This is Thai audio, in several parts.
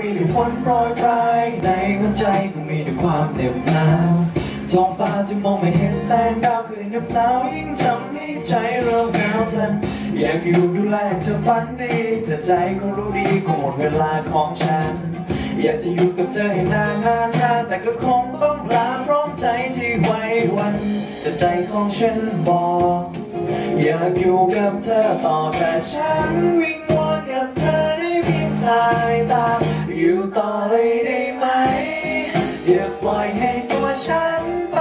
มีแต่ฝนโปรยปลายในหัวใจก็มีแต่ความเหน็บหนาวท้องฟ้าจะมองไม่เห็นแสงดาวคืนเหน็บหนาวยิ่งทำให้ใจเริ่มหนาวสั่นอยากอยู่ดูแลเธอฝันดีแต่ใจก็รู้ดีก็หมดเวลาของฉัน อยากจะอยู่กับเธอให้นานนานนานแต่ก็คงต้องลาพร้อมใจที่ไว้วัน แต่ใจของฉันบอกอยากอยู่กับเธอต่อแต่ฉันวิงวอนกับเธอได้เพียงสายตา ต่อเลยได้ไหม อย่าปล่อยให้ตัวฉันไป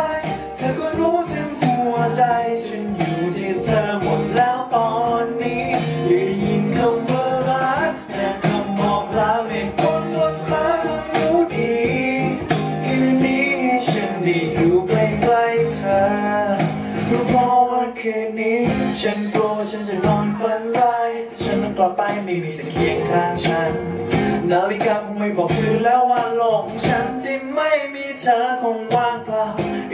เธอก็รู้ถึงหัวใจ ฉันอยู่ที่เธอหมดแล้วตอนนี้อยากได้ยินคำว่ารักแต่คำบอกลาไม่พ้นบนฟ้าคงรู้ดีคืนนี้ฉันได้อยู่ใกล้ๆเธอเพราะว่าคืนนี้ ฉันกลัวฉันจะนอนฝันร้ายฉันต้องกลับไปไม่มีเธอเคียงข้างฉัน นาฬิกาคงไม่บอกคืนแล้วว่าโลกของฉันที่ไม่มีเธอคงว่างเปล่า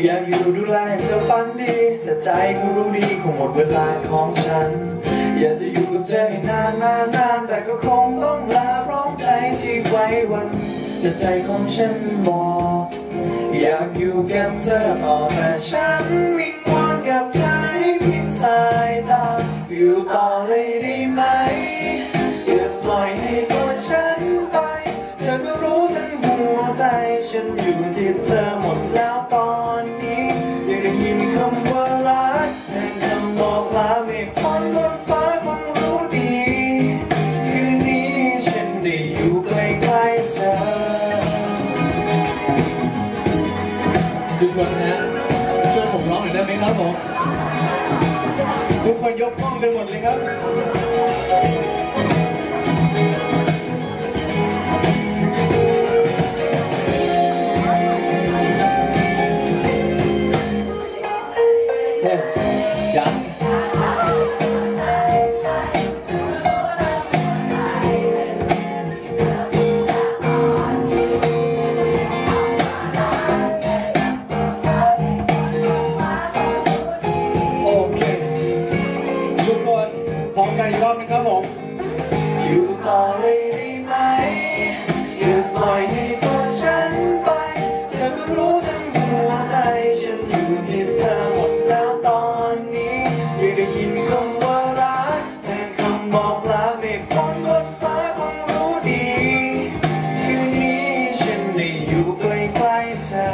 อยากอยู่ดูแลเธอฝันดี แต่ใจก็รู้ดีคงหมดเวลาของฉัน อยากจะอยู่กับเธอให้นานนานนานแต่ก็คงต้องลาพร้อมใจที่ไว้วันแต่ใจของฉันบอกอยากอยู่กับเธอต่อแต่ฉันวิงวอนกับเธอให้เพียงสายตาอยู่ต่อเลยด้ ฉันอยู่ที่เธอหมดแล้วตอนนี้อยากได้ยินคำว่ารักแทนคำบอกลาไม่พ้นบนฟ้าคงรู้ดีคืนนี้ฉันได้อยู่ใกล้ๆเธอทุกคนนะช่วยผมร้องหน่อยได้ไหมครับผมทุกคนยกกล้องกันหมดเลยครับ พร้อมกันอีกรอบนึงครับผม อยู่ต่อเลยได้ไหม อย่าปล่อยให้ตัวฉันไป เธอก็รู้ทั้งหัวใจ ฉันอยู่ที่เธอหมดแล้วตอนนี้อยากได้ยินคำว่ารักแทนคำบอกลาไม่พ้นบนฟ้าคงรู้ดีคืนนี้ฉันได้อยู่ใกล้ๆเธอ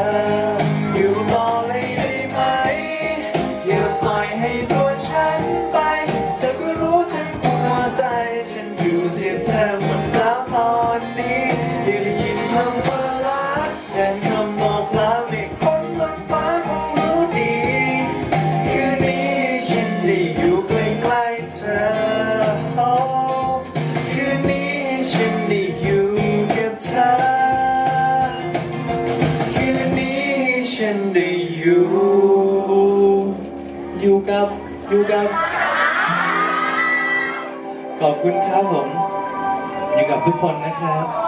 อยู่ต่อเลยได้ไหม อย่าปล่อยให้ตัว นนี้ยากได้ยินคำว่ารักแทนคำบอกลาไม่พ้นบนฟ้าคงรู้ดีคืนนี้ฉันได้อยู่ใกล้ๆเธอโอ้คืนนี้ฉันได้อยู่กับเธอคืนนี้ฉันได้อยู่อยู่กับอยู่กับขอบคุณครับผม อยู่กับทุกคนนะครับ